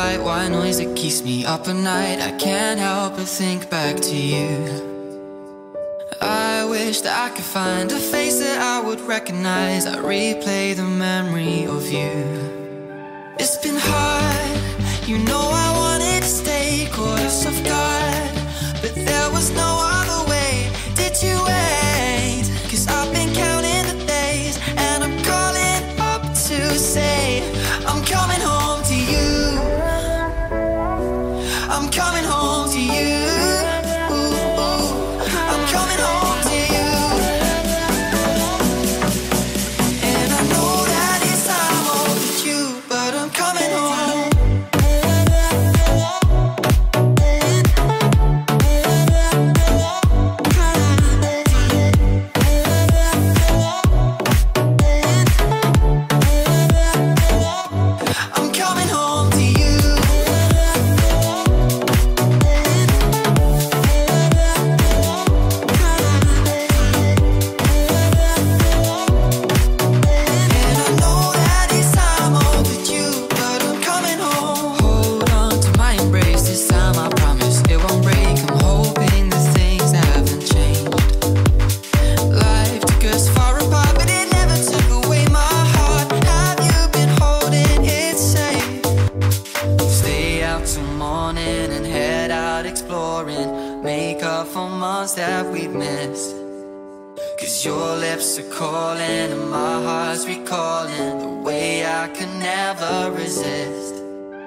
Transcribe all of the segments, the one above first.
light Why noise that keeps me up at night. I can't help but think back to you. I wish that I could find a face that I would recognize. I replay the memory of you. It's been hard, you know I morning and head out exploring. Make up for months that we've missed. Cause your lips are calling and my heart's recalling the way I could never resist.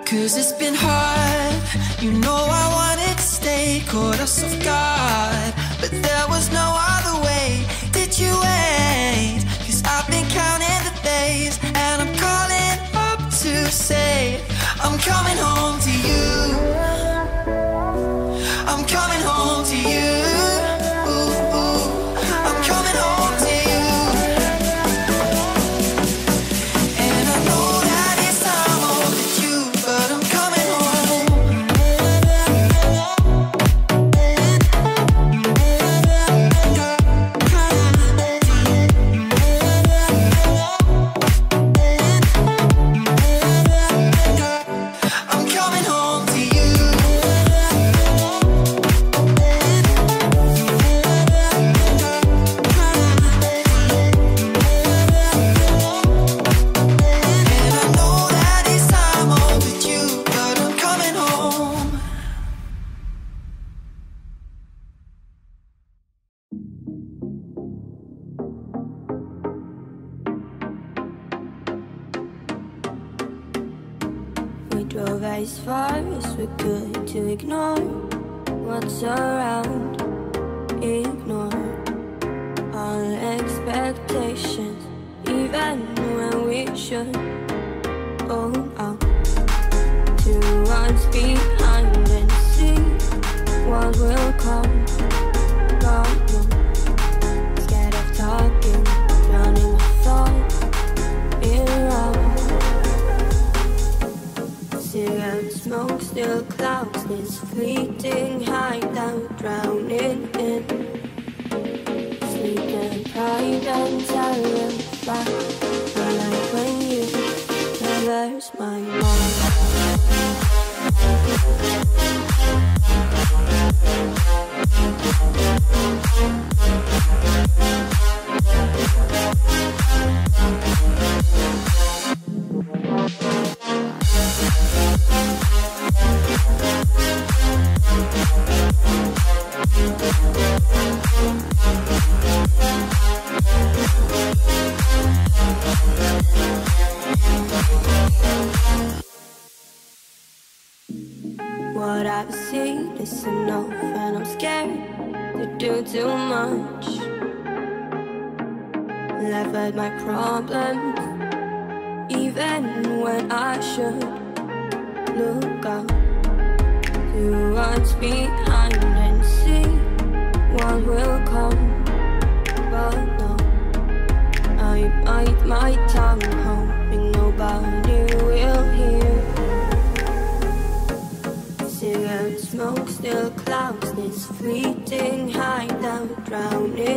Cause it's been hard, you know I wanted to stay caught us off guard. But there was no other way, did you wait? Cause I've been counting the days and I'm calling up to say I'm coming home to you. As far as we could to ignore what's around, ignore all expectations, even when we should. Oh, oh. out to what's behind smoke still clouds this fleeting hideout, drowning in sleep and pride and terrified. Is enough, and I'm scared to do too much. Laugh at my problems, even when I should look out to what's behind and see what will come. But no, I bite my tongue, hoping nobody this fleeting hideout, drowning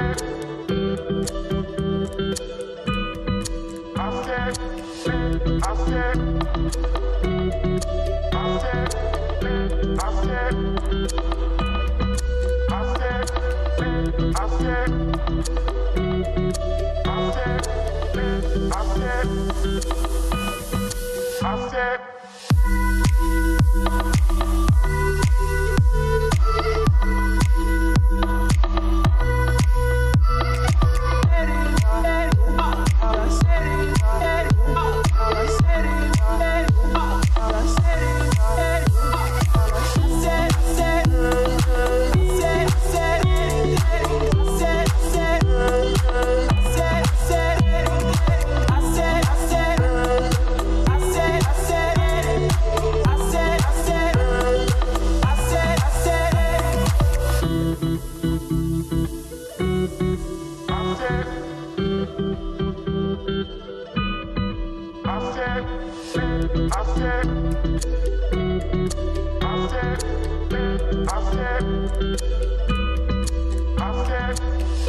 Thank you.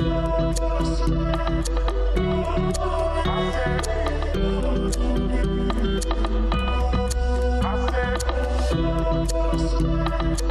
I said,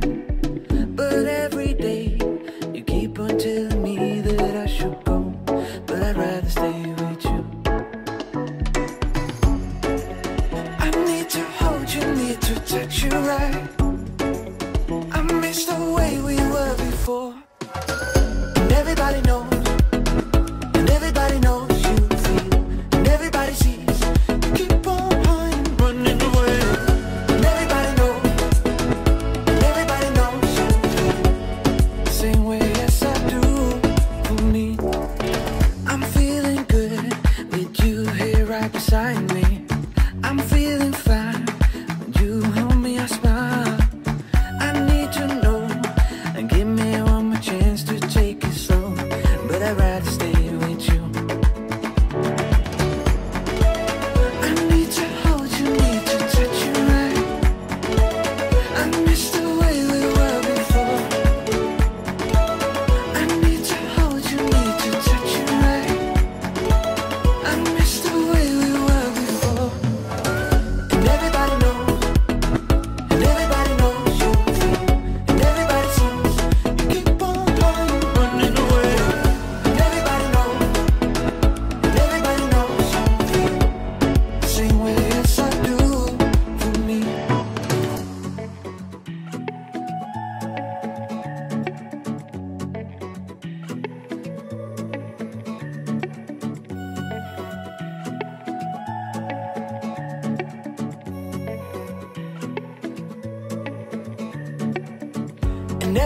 alright. I miss the way we were before. And everybody knows.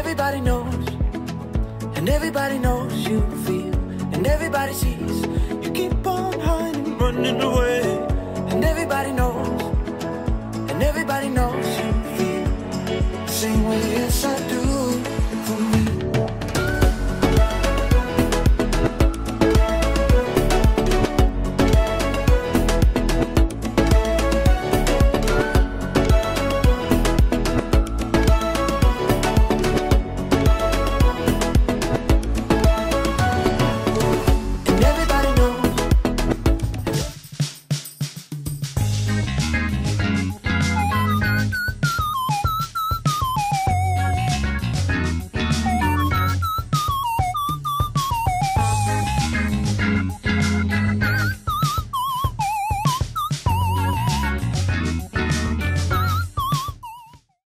everybody knows, and everybody knows you feel, and everybody sees you keep on hiding, running away, and everybody knows, and everybody knows you feel the same way inside.